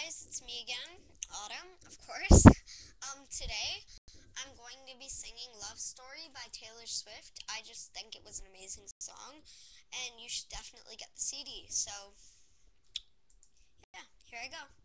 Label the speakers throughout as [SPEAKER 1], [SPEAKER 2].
[SPEAKER 1] guys, it's me again, Autumn, of course. Um, today, I'm going to be singing Love Story by Taylor Swift. I just think it was an amazing song, and you should definitely get the CD. So, yeah, here I go.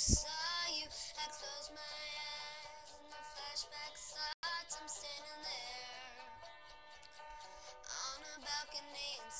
[SPEAKER 1] Saw you. I close my eyes and my flashback starts. I'm standing there on a balcony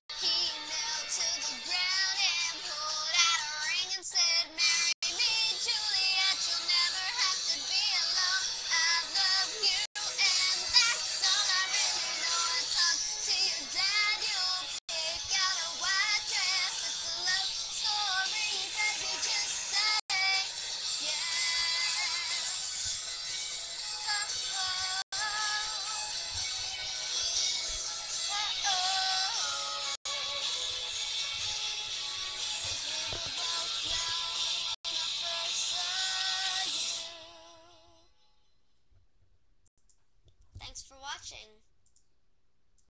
[SPEAKER 1] watching.